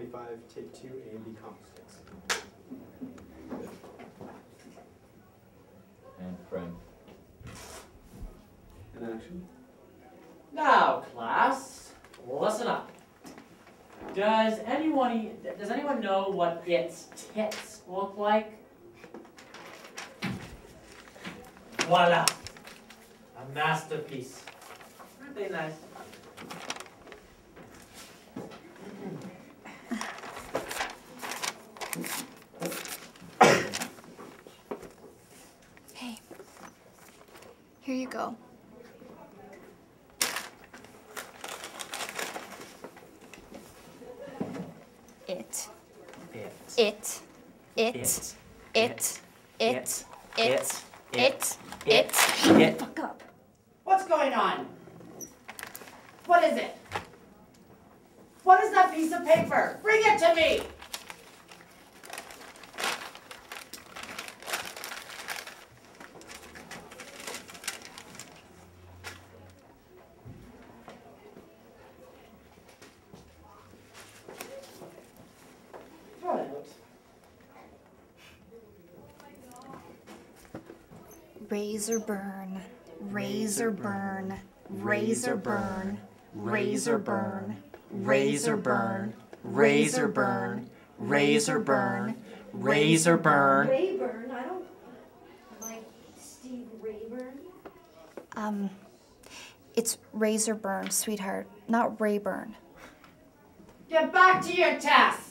25, take two, A and B conflicts. And frame. In action. Now, class, listen up. Does anyone, does anyone know what its tits look like? Voila! A masterpiece. Aren't they nice? Hey, here you go. It. It. It. It. It. It. It. It. It. It. It. It. Fuck up. What's going on? What is it? What is that piece of paper? Bring it to me! Razor burn, razor burn, razor burn, razor burn, razor burn, razor burn, razor burn, razor burn. Rayburn, I don't like Steve Rayburn. Um, it's razor burn, sweetheart, not Rayburn. Get back to your task.